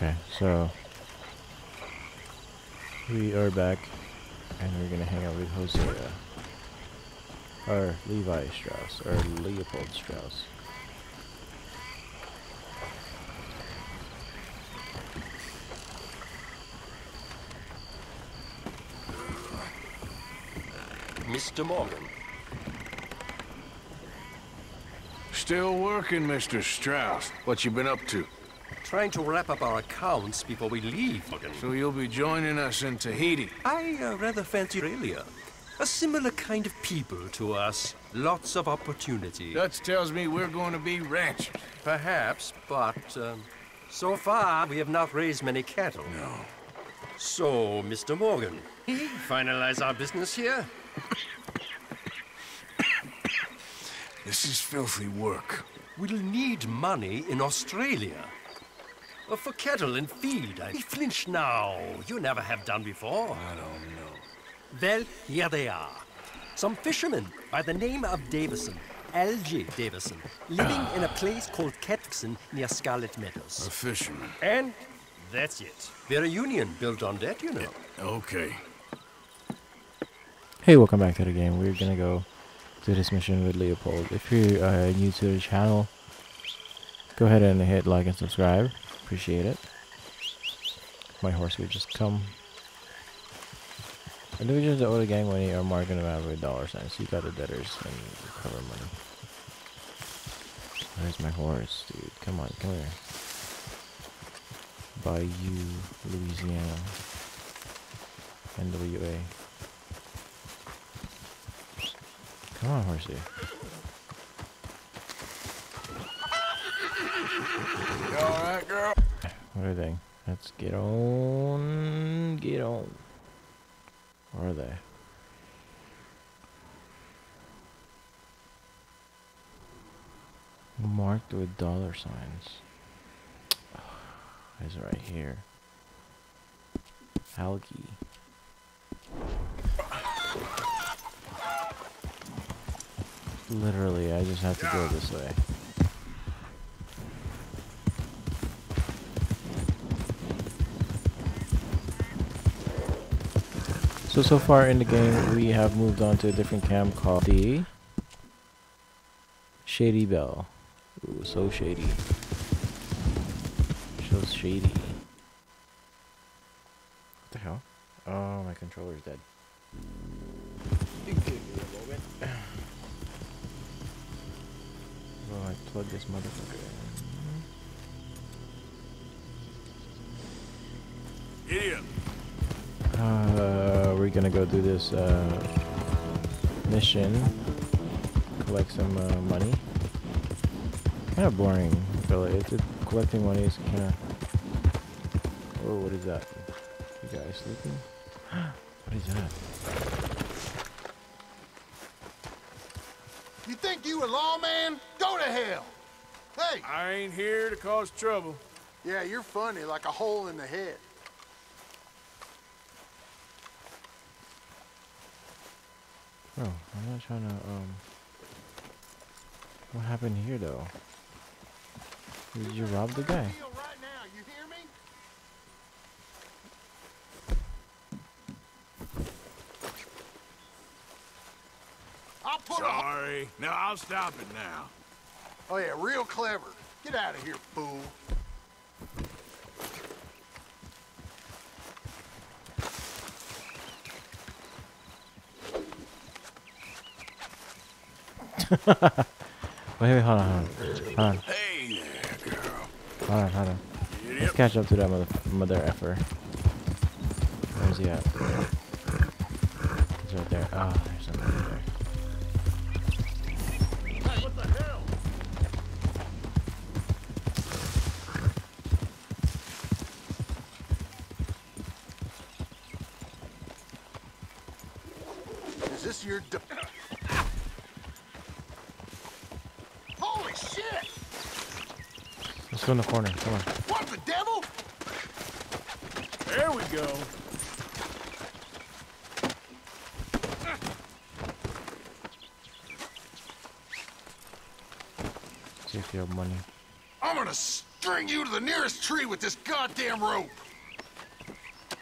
Okay, so we are back and we're gonna hang out with Hosea. Uh, or Levi Strauss, or Leopold Strauss. Mr. Morgan. Still working, Mr. Strauss. What you been up to? Trying to wrap up our accounts before we leave, So you'll be joining us in Tahiti? I uh, rather fancy Australia. A similar kind of people to us. Lots of opportunity. Dutch tells me we're going to be ranchers. Perhaps, but um, so far we have not raised many cattle. No. So, Mr. Morgan, finalize our business here? This is filthy work. We'll need money in Australia. For cattle and feed. I flinch now. You never have done before. I don't know. Well, here they are. Some fishermen by the name of Davison, Algie Davison, living in a place called Catfson near Scarlett Meadows. A fisherman. And that's it. We're a union built on that, you know. Okay. Hey, welcome back to the game. We're gonna go do this mission with Leopold. If you're uh, new to the channel, go ahead and hit like and subscribe. Appreciate it. My horse would just come. Individuals that owe the gang money are marked in the map with dollar signs. Seek out the debtors and recover money. Where's my horse, dude? Come on, come here. Bayou, Louisiana. NWA. Come on, horsey. You alright, girl? What are they? Let's get on. Get on. Where are they? Marked with dollar signs. It's right here. Algie. Literally, I just have to go this way. So, so far in the game, we have moved on to a different camp called the Shady Belle. Ooh, so shady. So shady. What the hell? Oh, my controller's dead. Give me a moment. Well, I plug this motherfucker this uh, mission, collect some uh, money. Kind of boring, really. It's it, collecting money is kind of. Oh, what is that? You guys sleeping? what is that? You think you a lawman? Go to hell! Hey! I ain't here to cause trouble. Yeah, you're funny, like a hole in the head. Oh, I'm not trying to. Um. What happened here, though? Did you rob the guy? Deal right now, you hear me? I'll. Sorry. No, I'll stop it now. Oh yeah, real clever. Get out of here, fool. Wait, wait, hold on, hold on. Hold on, Hey there, girl. hold on, hold on. Let's catch up to that mother, mother effer. Where's he at? He's right there. Oh, there's. Hey, what? Is this your... Let's go in the corner. Come on. What, the devil? There we go. See if you have money. I'm gonna string you to the nearest tree with this goddamn rope.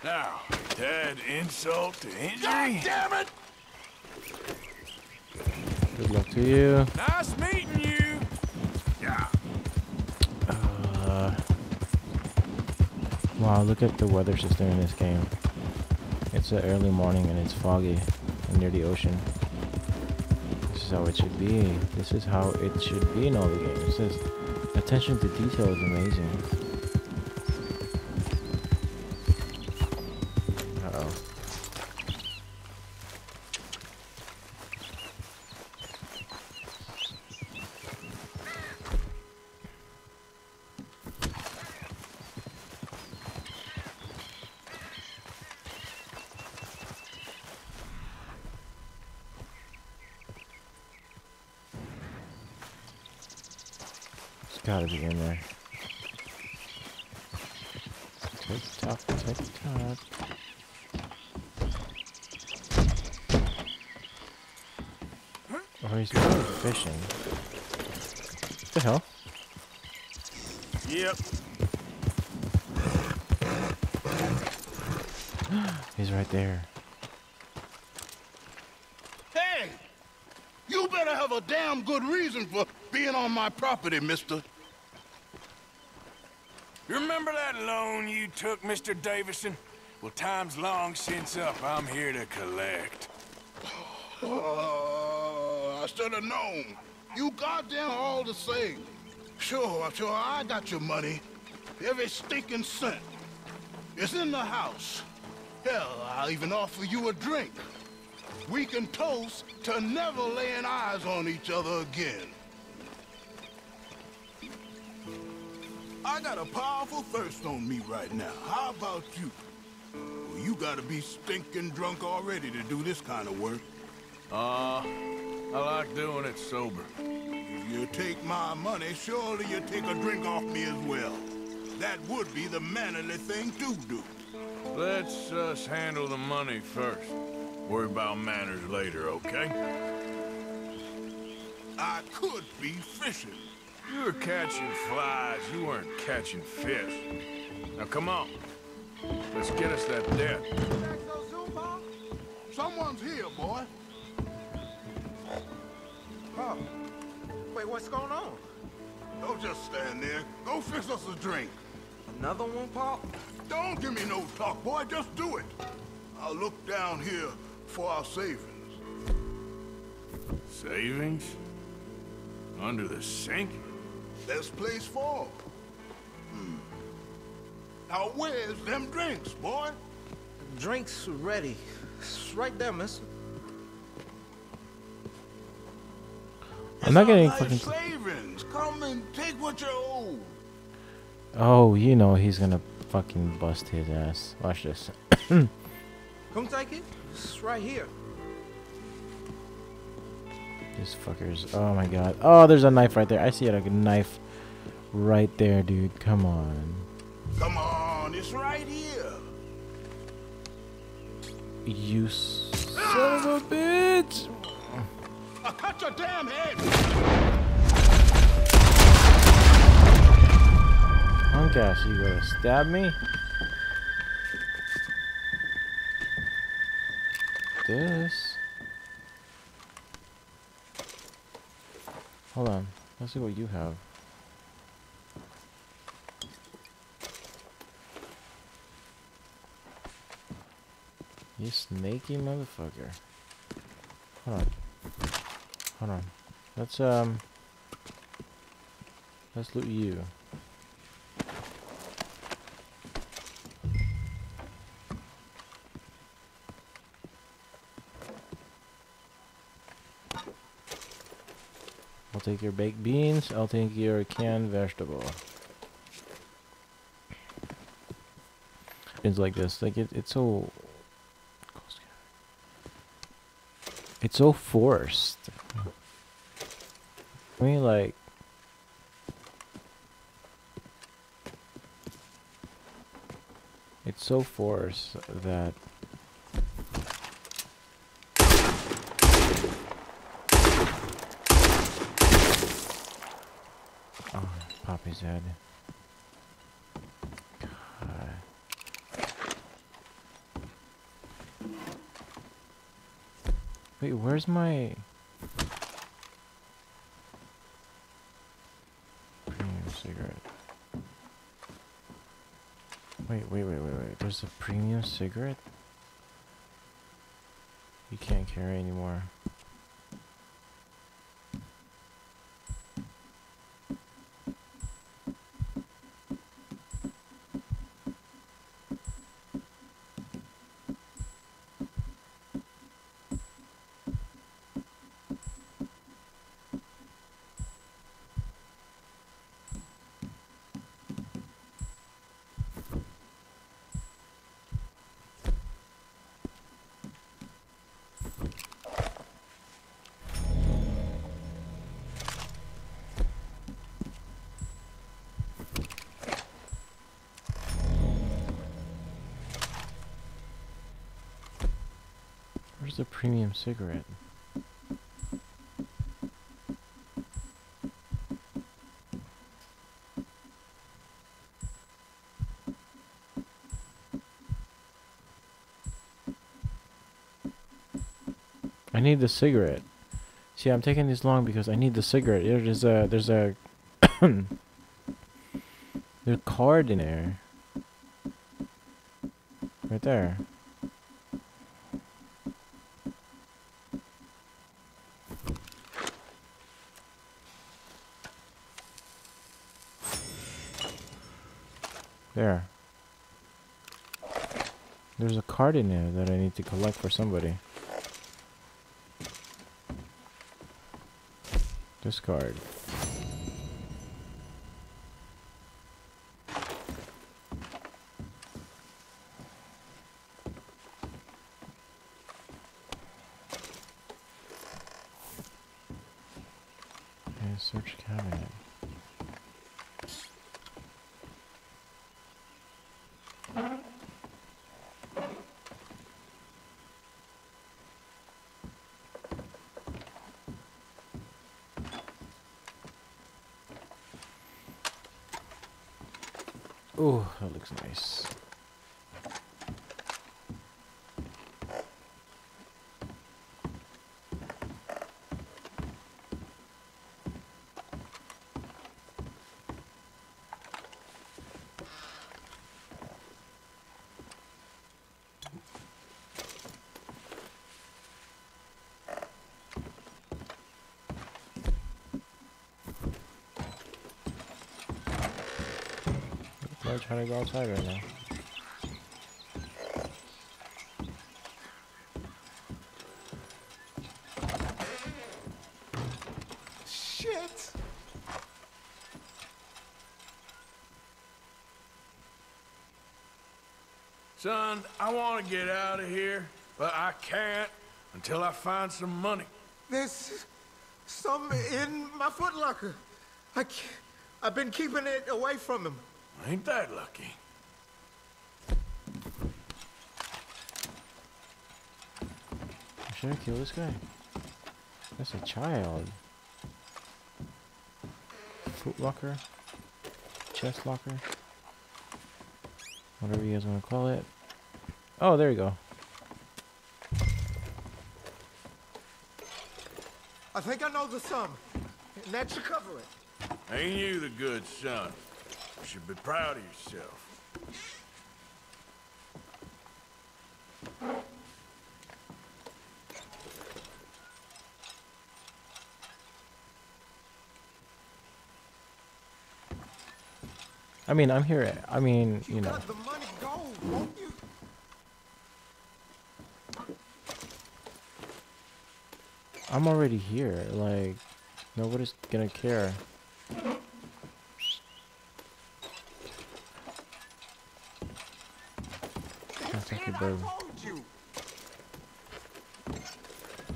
Now, to add insult to God injury. damn it! Good luck to you. Nice meeting wow, look at the weather system in this game. It's an early morning and it's foggy and near the ocean. This is how it should be. This is how it should be in all the games. This is, attention to detail is amazing. Gotta be in there. Tick tock, tick tock. Oh, he's probably fishing. What the hell? Yep. He's right there. Hey! You better have a damn good reason for being on my property, mister. You remember that loan you took, Mr. Davison? Well, time's long since up. I'm here to collect. Oh, I should have known. You goddamn all the same. Sure, sure, I got your money. Every stinking cent. It's in the house. Hell, I'll even offer you a drink. We can toast to never laying eyes on each other again. I got a powerful thirst on me right now. How about you? Well, you gotta be stinking drunk already to do this kind of work. Uh, I like doing it sober. You take my money, surely you take a drink off me as well. That would be the mannerly thing to do. Let's us handle the money first. Worry about manners later, okay? I could be fishing. You were catching flies, you weren't catching fish. Now come on. Let's get us that debt. Someone's here, boy. Oh. Wait, what's going on? Don't just stand there. Go fix us a drink. Another one, Pop? Don't give me no talk, boy. Just do it. I'll look down here for our savings. Savings? Under the sink? Best place for 'em. Hmm. Now, where's them drinks, boy? Drinks ready. It's right there, mister. I'm not getting life fucking. savings. Come and take what you owe. Oh, you know he's gonna fucking bust his ass. Watch this. Come take it. It's right here. This fucker's. Oh my god. Oh, there's a knife right there. I see it, like a knife right there, dude. Come on. Come on, it's right here. You son of a bitch. I'll cut your damn head. Ass, you gonna stab me? This. Hold on. Let's see what you have. You snaky motherfucker. Hold on. Hold on. Let's um let's loot you. Take your baked beans. I'll take your canned vegetable. It's like this. Like it, it's so. It's so forced. I mean, like. It's so forced that. God. Wait, where's my premium cigarette? Wait, wait, wait, wait, wait. There's a premium cigarette? You can't carry anymore. Where's the premium cigarette? I need the cigarette. See, I'm taking this long because I need the cigarette. There's a there's a there's a card in there. Right there. There. There's a card in there that I need to collect for somebody. This card. Oh, that looks nice. I'm trying to go outside right now. Shit! Son, I want to get out of here, but I can't until I find some money. There's some in my footlocker. I can't, I've been keeping it away from him. Ain't that lucky? Should I kill this guy? That's a child. Foot locker? Chest locker? Whatever you guys want to call it. Oh, there you go. I think I know the sum. And that should cover it. Ain't you the good son? You should be proud of yourself. I mean, I'm here. I mean, You, you know. got the money gold, you? I'm already here. Like, nobody's gonna care. And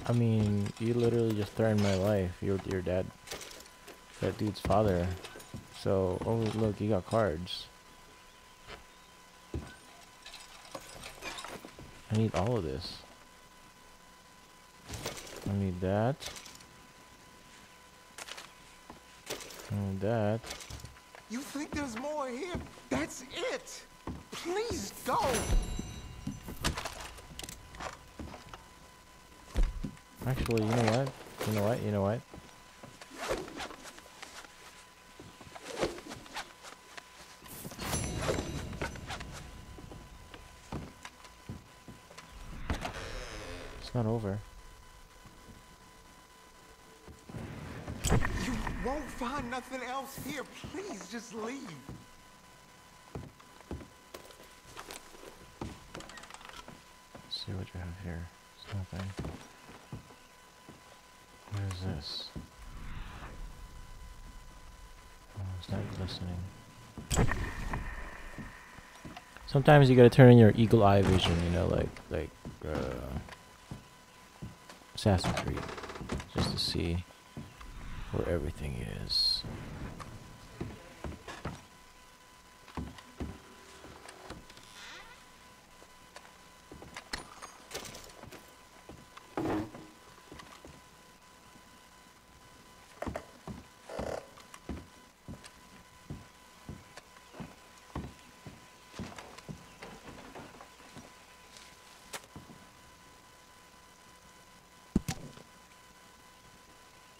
I mean, you literally just threatened my life. You're your dad. That dude's father. So, oh look, you got cards. I need all of this. I need that. I need that. You think there's more here? That's it. Please go. Actually, you know what? You know what? You know what? It's not over. You won't find nothing else here. Please just leave. Let's see what you have here. It's nothing. What is this? Oh, it's not listening. Sometimes you gotta turn in your eagle eye vision, you know, like like uh, Assassin's Creed, just to see where everything is.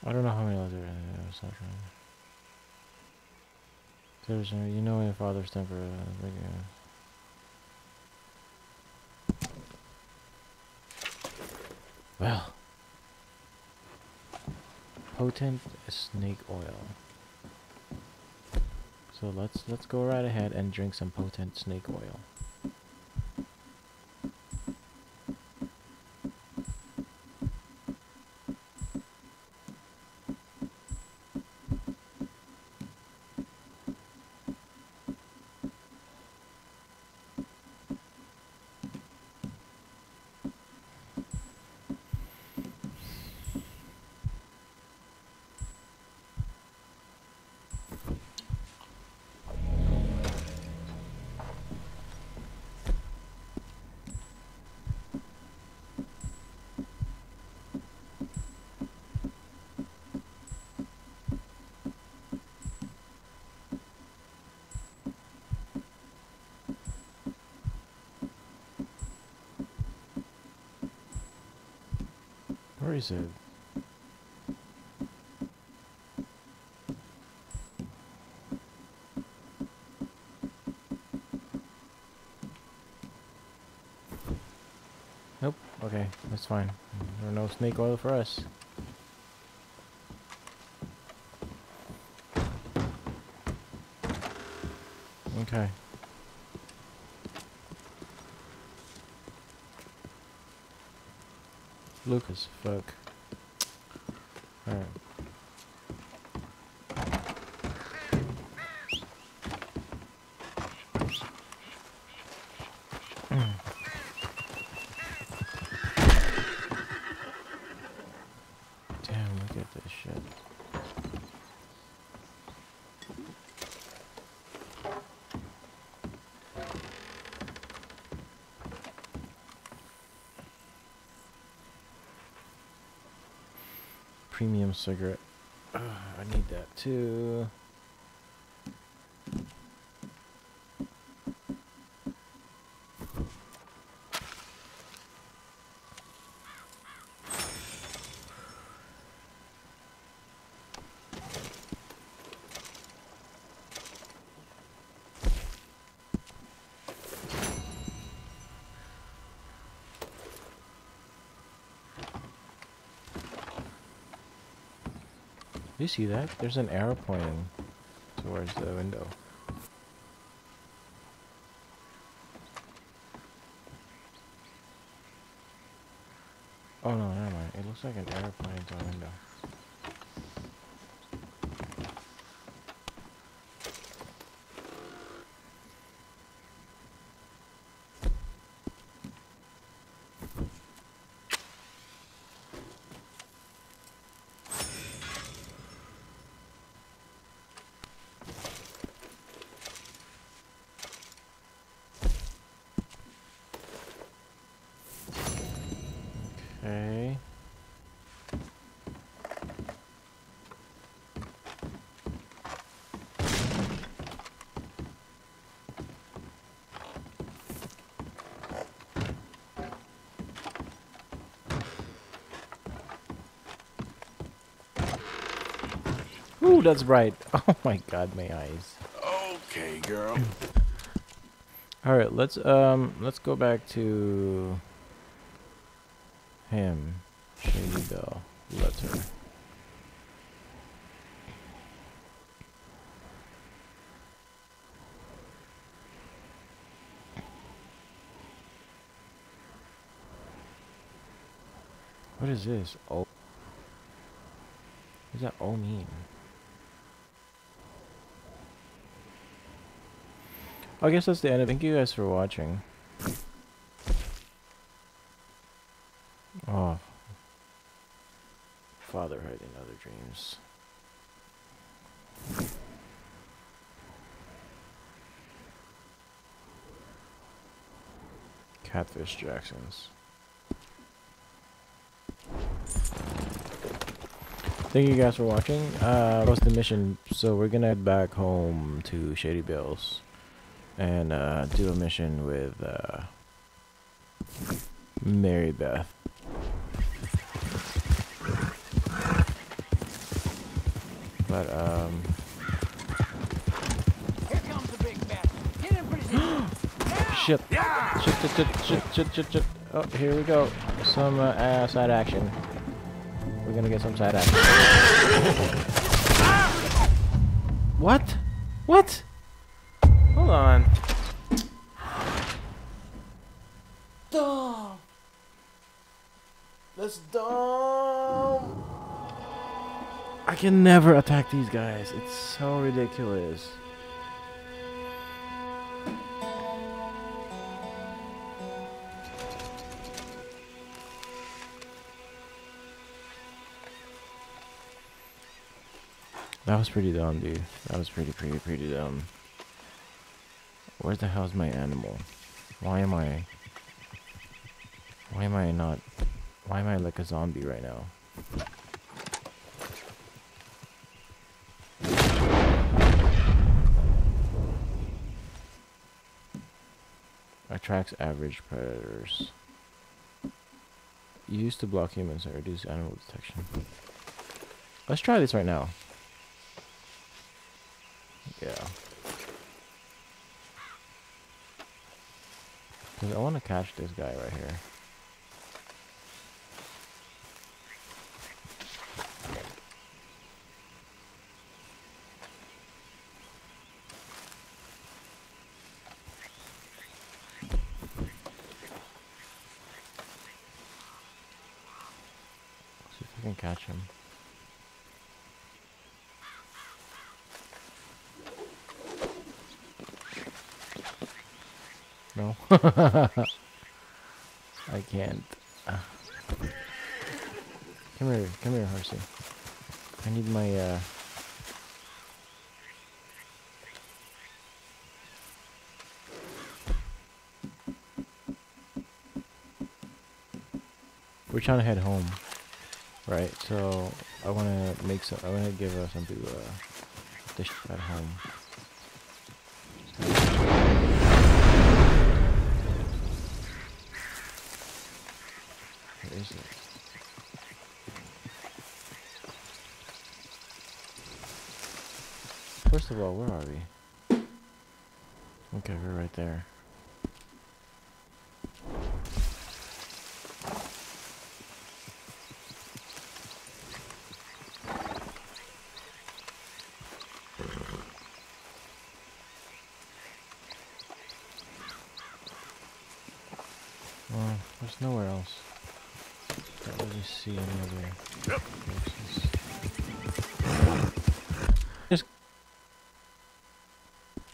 I don't know how many others there are. It's not trying. There's, uh, temper. Uh, big, uh, Well, potent snake oil. So let's let's go right ahead and drink some potent snake oil. Nope. Okay, that's fine. There's no snake oil for us. Okay. Lucas, fuck. Alright. Damn, look at this shit. Premium cigarette. Ugh, I need that too. Do you see that? There's an arrow pointing towards the window. Oh no, never mind. It looks like an arrow pointing to a window. Ooh, that's bright. Oh my god, my eyes. Okay, girl. All right, let's um let's go back to him. Shady Belle letter. What is this? Oh. What does that O mean? I guess that's the end. Thank you guys for watching. Oh. Fatherhood and other dreams. Catfish Jacksons. Thank you guys for watching. Uh, what's the mission? So we're gonna head back home to Shady Belle's and uh, do a mission with uh, Mary Beth. But um, Here comes the big bat. Hit him pretty shit. shit, shit, shit, shit, shit, shit, shit. Oh, here we go. Some uh, uh, side action. We're gonna get some side action. what? What? Can never attack these guys. It's so ridiculous. That was pretty dumb, dude. That was pretty, pretty, pretty dumb. Where the hell's my animal? Why am I... Why am I not... Why am I like a zombie right now? Attracts average predators. Used to block humans and reduce animal detection. Let's try this right now. Yeah. Cause I want to catch this guy right here. See if I can catch him. No. I can't. Come here, come here, horsey. I need my, uh... We're trying to head home, right? So I want to make some. I want to give uh, some to uh, dish at home. Where is it? First of all, where are we? Okay, we're right there. Well, there's nowhere else. Can't really see any other places. Just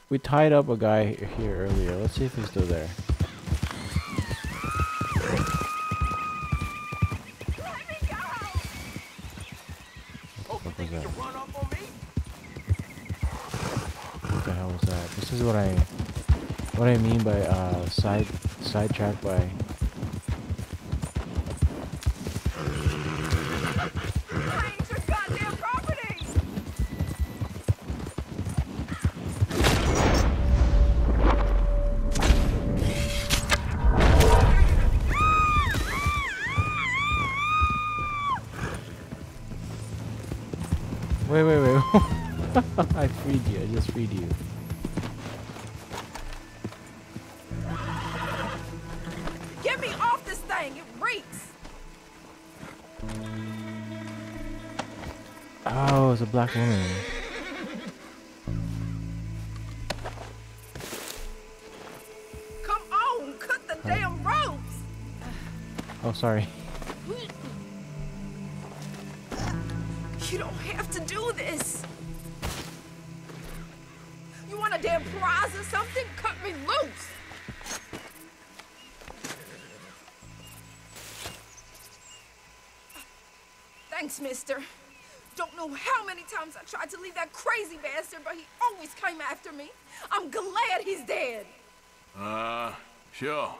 we tied up a guy here earlier. Let's see if he's still there. What was? What the hell was that? This is what I what I mean by uh side sidetracked by black woman. Come on, cut the damn ropes. Oh, sorry. You don't have to do this. You want a damn prize or something? Cut me loose. Thanks, mister. Don't know how many times I tried to leave that crazy bastard, but he always came after me. I'm glad he's dead. Uh, sure.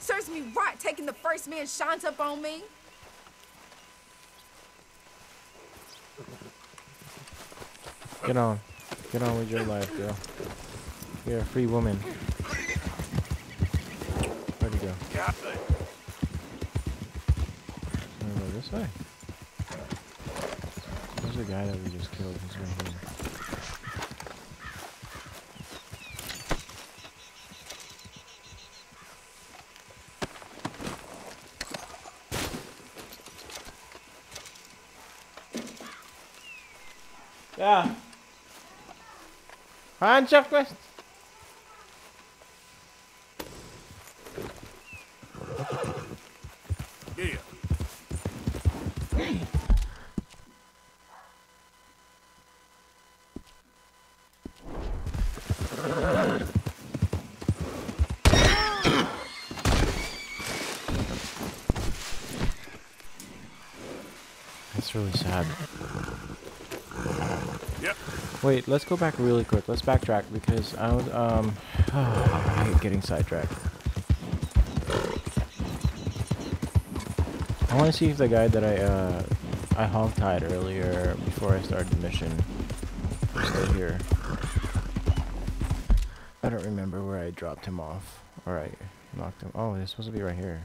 Serves me right taking the first man shines up on me. Get on. Get on with your life, girl. You're a free woman. Where'd you go? Wanna go this way? A guy that we just killed. He's right here. Yeah. Handshake quest. Yeah. That's really sad. Yep. Wait, let's go back really quick. Let's backtrack because I was um I hate getting sidetracked. I want to see if the guy that I uh I hogtied earlier before I started the mission is still here. I don't remember where I dropped him off Alright, knocked him. Oh, he's supposed to be right here.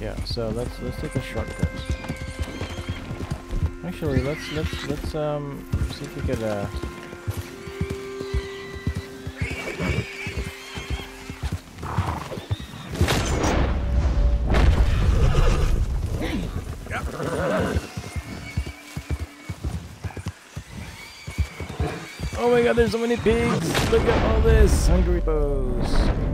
Yeah, so let's let's take a shortcut. Actually, let's let's let's um see if we could uh. Oh my god, there's so many pigs! Look at all this! Hungry Bows!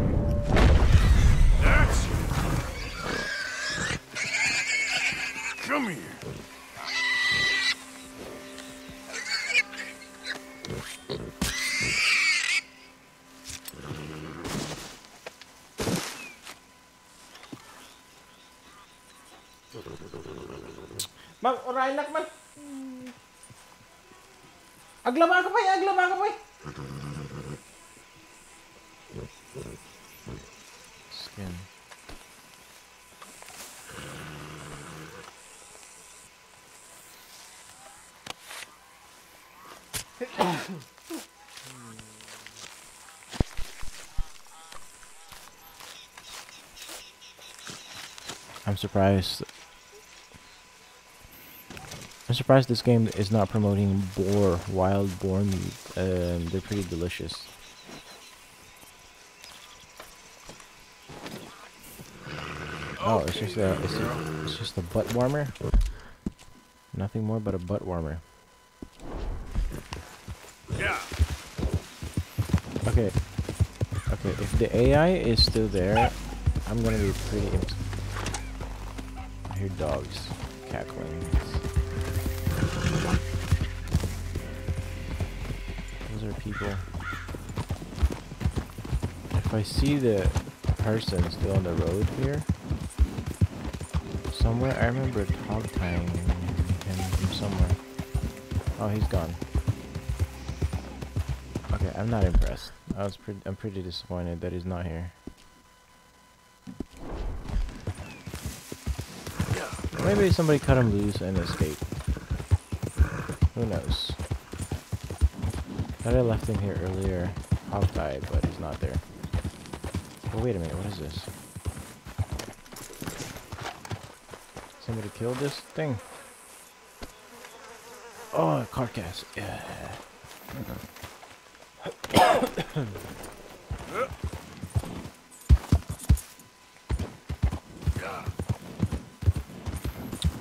Aglama ka pa! Aglama ka pa! Skin. I'm surprised. Surprised this game is not promoting boar, wild boar meat. Um, they're pretty delicious. Oh, it's just a, it's, a, it's just a butt warmer. Nothing more but a butt warmer. Yeah. Okay. Okay, if the AI is still there, I'm gonna be pretty I hear dogs cackling. Are people. If I see the person still on the road here, somewhere, I remember hog tying him from somewhere. Oh, he's gone. Okay, I'm not impressed. I was pretty. I'm pretty disappointed that he's not here. Maybe somebody cut him loose and escaped. Who knows? Thought I left him here earlier, hog-tied, but he's not there. Oh wait a minute, what is this? Somebody killed this thing? Oh, carcass. Yeah.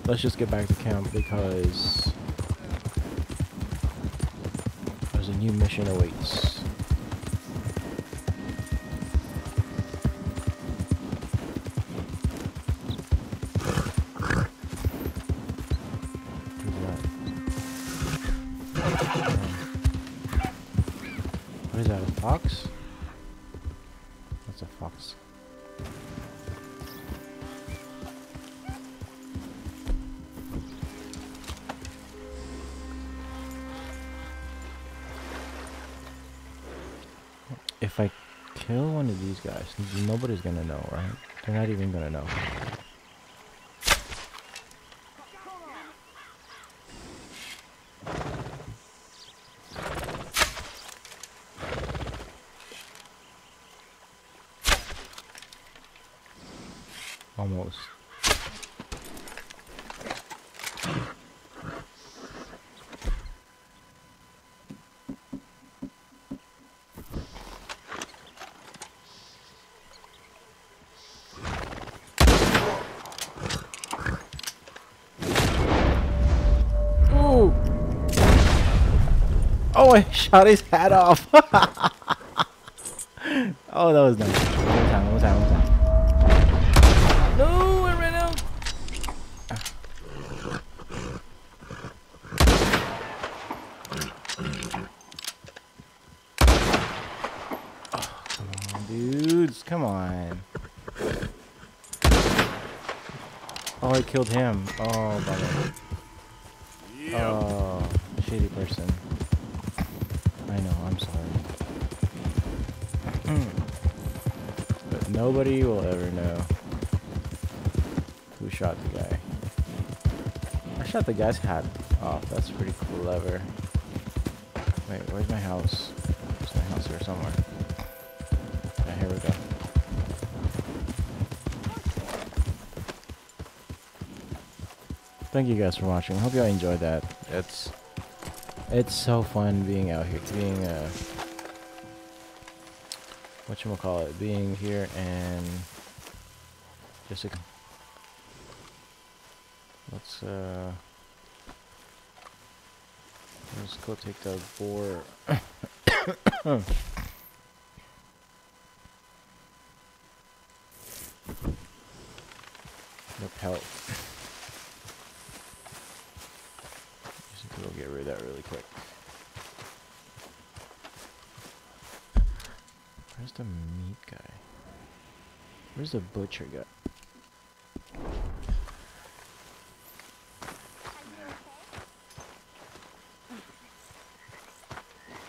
Let's just get back to camp because there's a new mission awaits. Guys, nobody's gonna know, right? They're not even gonna know. Almost. Shot his hat off. oh, that was nice. One time, one time, one time. No, I ran out. Oh, come on, dudes, come on. Oh, I killed him. Oh, bummer. Nobody will ever know who shot the guy. I shot the guy's hat off. That's pretty clever. Wait, where's my house? My house here somewhere. Yeah, here we go. Thank you guys for watching. Hope you all enjoyed that. It's it's so fun being out here, being uh, what you call it, being here and just a, let's uh, let's go take the boar. the pelt. Just need to go get rid of that really quick. Where's the meat guy? Where's the butcher guy?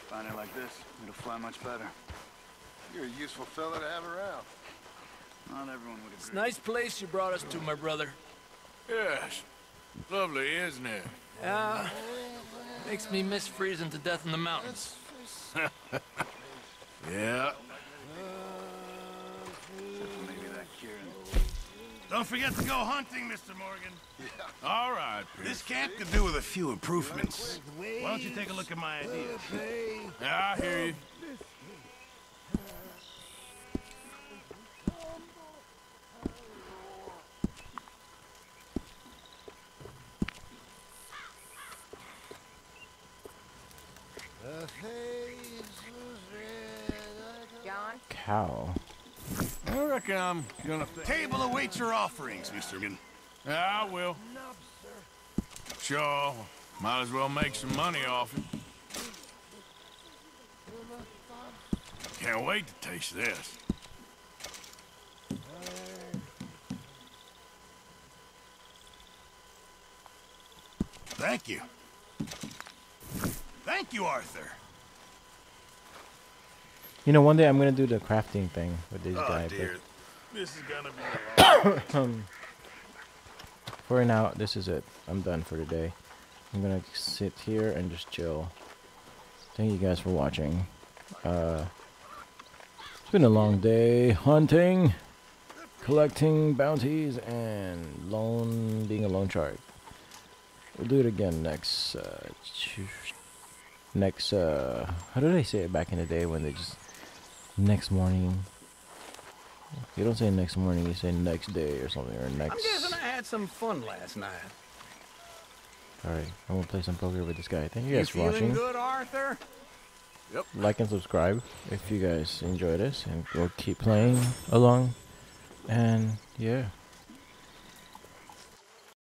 Find it like this, it'll fly much better. You're a useful fella to have around. Not everyone would agree. It's a nice place you brought us to, my brother. Yes. Lovely, isn't it? Yeah. Makes me miss freezing to death in the mountains. Yeah. Except for maybe that Kieran. Don't forget to go hunting, Mr. Morgan. All right, This camp could do with a few improvements. Why don't you take a look at my ideas? Yeah, I hear you. I'm gonna. Table awaits your offerings, Mr. Morgan. Yeah, I will. Sure. Might as well make some money off it. Can't wait to taste this. Thank you. Thank you, Arthur. You know, one day I'm gonna do the crafting thing with these Oh, guys. dear. This is gonna be. um, for now, this is it. I'm done for today. I'm gonna sit here and just chill. Thank you guys for watching. Uh, it's been a long day hunting, collecting bounties, and loan being a loan shark. We'll do it again next. Uh, next. Uh, how did I say it back in the day when they just next morning? You don't say next morning. You say next day or something or next. I'm guessing I had some fun last night. All right, I'm gonna play some poker with this guy. Thank you You guys for watching. good, Arthur? Yep. Like and subscribe if you guys enjoy this, and we'll keep playing along. And yeah.